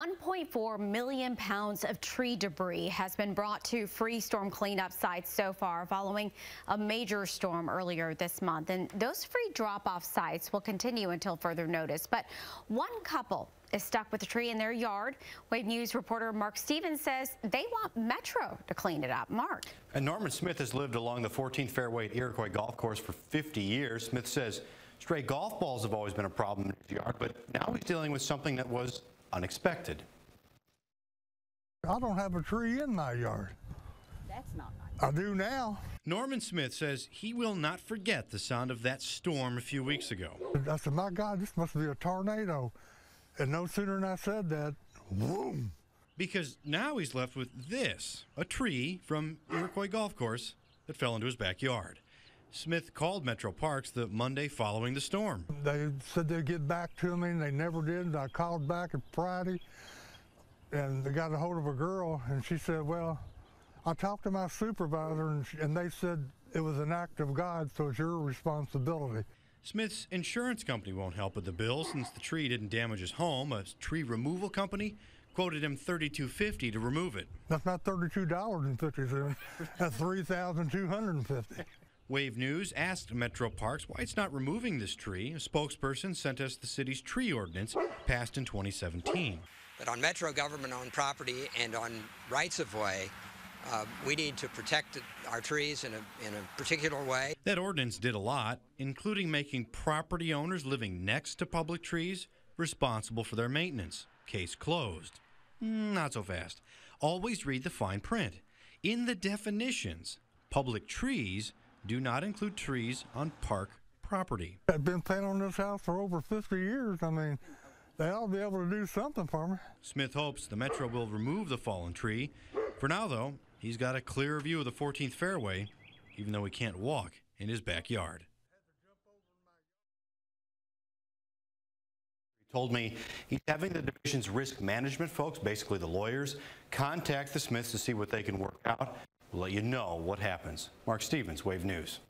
1.4 million pounds of tree debris has been brought to free storm cleanup sites so far following a major storm earlier this month. And those free drop-off sites will continue until further notice. But one couple is stuck with a tree in their yard. Wave News reporter Mark Stevens says they want Metro to clean it up. Mark. And Norman Smith has lived along the 14th fairway at Iroquois Golf Course for 50 years. Smith says stray golf balls have always been a problem in his yard, but now he's dealing with something that was unexpected. I don't have a tree in my yard. That's not nice. I do now. Norman Smith says he will not forget the sound of that storm a few weeks ago. I said, my God, this must be a tornado. And no sooner than I said that, boom. Because now he's left with this a tree from Iroquois Golf Course that fell into his backyard. Smith called Metro Parks the Monday following the storm. They said they'd get back to me, and they never did. And I called back on Friday, and they got a hold of a girl, and she said, well, I talked to my supervisor, and, she, and they said it was an act of God, so it's your responsibility. Smith's insurance company won't help with the bill since the tree didn't damage his home. A tree removal company quoted him $32.50 to remove it. That's not $32.50. That's $3,250. Wave News asked Metro Parks why it's not removing this tree. A spokesperson sent us the city's tree ordinance passed in 2017. But on Metro government owned property and on rights of way, uh, we need to protect our trees in a, in a particular way. That ordinance did a lot, including making property owners living next to public trees responsible for their maintenance. Case closed. Mm, not so fast. Always read the fine print. In the definitions, public trees do not include trees on park property. I've been paying on this house for over 50 years. I mean, they ought to be able to do something for me. Smith hopes the Metro will remove the fallen tree. For now, though, he's got a clearer view of the 14th fairway, even though he can't walk in his backyard. He told me he's having the division's risk management folks, basically the lawyers, contact the Smiths to see what they can work out. We'll let you know what happens. Mark Stevens, Wave News.